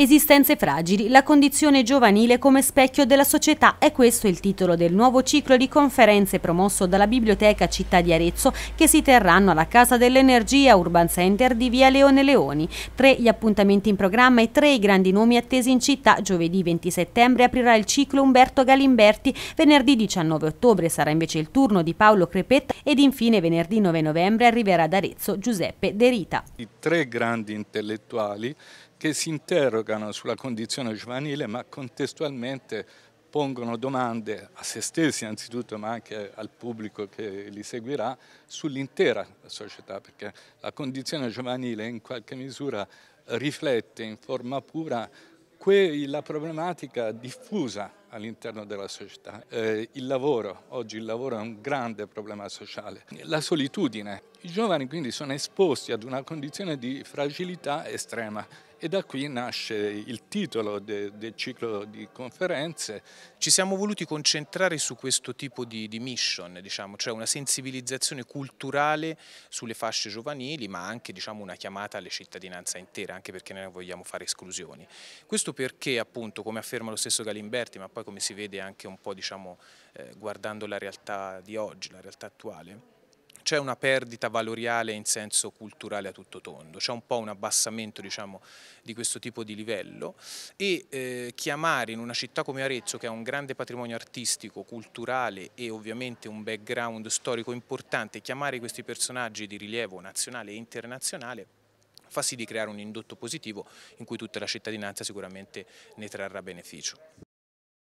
Esistenze fragili, la condizione giovanile come specchio della società è questo il titolo del nuovo ciclo di conferenze promosso dalla Biblioteca Città di Arezzo che si terranno alla Casa dell'Energia Urban Center di Via Leone Leoni. Tre gli appuntamenti in programma e tre i grandi nomi attesi in città. Giovedì 20 settembre aprirà il ciclo Umberto Galimberti, venerdì 19 ottobre sarà invece il turno di Paolo Crepetta ed infine venerdì 9 novembre arriverà ad Arezzo Giuseppe De Rita. I tre grandi intellettuali che si interrogano sulla condizione giovanile ma contestualmente pongono domande a se stessi anzitutto ma anche al pubblico che li seguirà sull'intera società perché la condizione giovanile in qualche misura riflette in forma pura la problematica diffusa all'interno della società. Eh, il lavoro, oggi il lavoro è un grande problema sociale. La solitudine. I giovani quindi sono esposti ad una condizione di fragilità estrema e da qui nasce il titolo de, del ciclo di conferenze. Ci siamo voluti concentrare su questo tipo di, di mission, diciamo, cioè una sensibilizzazione culturale sulle fasce giovanili ma anche diciamo, una chiamata alle cittadinanza intera, anche perché noi vogliamo fare esclusioni. Questo perché appunto, come afferma lo stesso Galimberti, ma poi come si vede anche un po' diciamo, eh, guardando la realtà di oggi, la realtà attuale, c'è una perdita valoriale in senso culturale a tutto tondo, c'è un po' un abbassamento diciamo, di questo tipo di livello e eh, chiamare in una città come Arezzo che ha un grande patrimonio artistico, culturale e ovviamente un background storico importante, chiamare questi personaggi di rilievo nazionale e internazionale fa sì di creare un indotto positivo in cui tutta la cittadinanza sicuramente ne trarrà beneficio.